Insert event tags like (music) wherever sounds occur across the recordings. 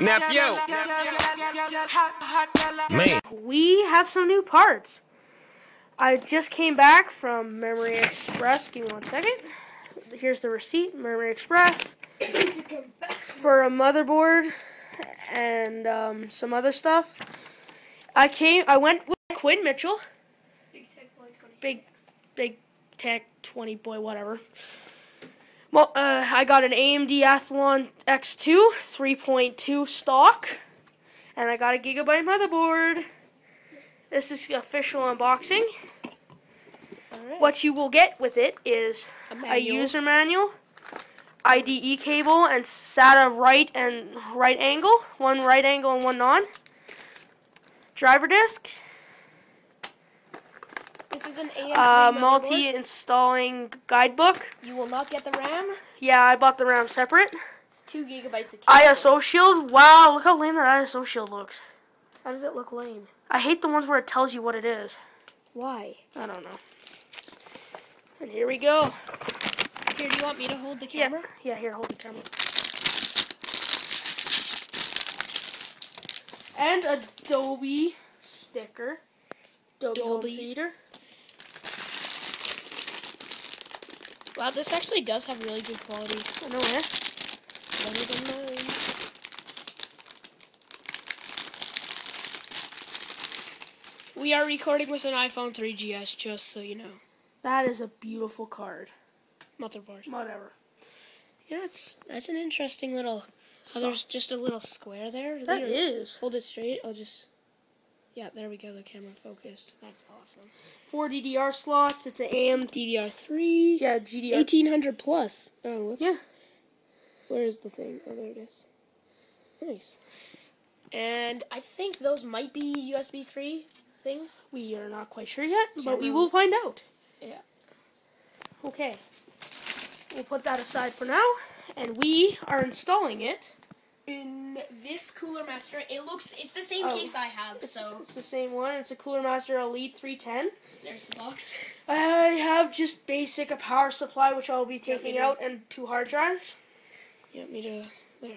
Nephew. Man. we have some new parts. I just came back from Memory Express. Give me one second. Here's the receipt, Memory Express, for a motherboard and um, some other stuff. I came. I went with Quinn Mitchell, big, big tech twenty boy, whatever. Well, uh, I got an AMD Athlon X2 3.2 stock, and I got a gigabyte motherboard. This is official unboxing. What you will get with it is a, manual. user manual, IDE cable, and SATA right and right angle, one right angle and one non. Driver disc, This is an AMC uh, multi-installing guidebook. You will not get the RAM. Yeah, I bought the RAM separate. It's two gigabytes of. ISO shield. Wow, look how lame that ISO shield looks. How does it look lame? I hate the ones where it tells you what it is. Why? I don't know. And here we go. Here, do you want me to hold the camera? yeah. yeah Here, hold the camera. And a Dolby sticker. Dolby, Dolby. Theater. Wow, this actually does have really good quality. I know, eh? It's better than mine. We are recording with an iPhone 3GS, just so you know. That is a beautiful card. Motherboard. Whatever. Yeah, that's that's an interesting little. So- Oh, there's just a little square there. That Later- is Hold it straight. I'll just. Yeah, there we go. The camera focused. That's awesome. four DDR slots. It's an AMD. DDR3. Yeah, GDR. 1800 plus. Oh, whoops. Yeah. Where is the thing? Oh, there it is. Nice. And I think those might be USB 3 things. We are not quite sure yet, but we will find out. Yeah. Okay. We'll put that aside for now, and we are installing it. In this Cooler Master, it looks, it's the same Oh. case I have, It's, so it's the same one. It's a Cooler Master Elite 310. there's the box. (laughs) I have just basic a power supply, which I'll be taking out, and two hard drives. You want me to, there.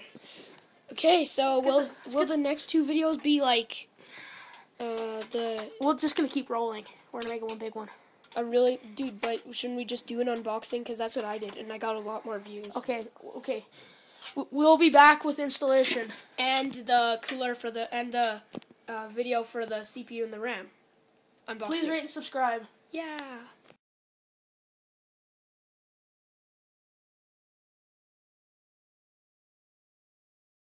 Okay, so will, the- will the next two videos be like, uh, the, We're just gonna keep rolling. We're gonna make it one big one. a really, dude, but shouldn't we just do an unboxing? Because that's what I did, and I got a lot more views. Okay, okay. We'll be back with installation. and the cooler for the and the uh, video for the CPU and the RAM. Unboxing. Please rate and subscribe. Yeah.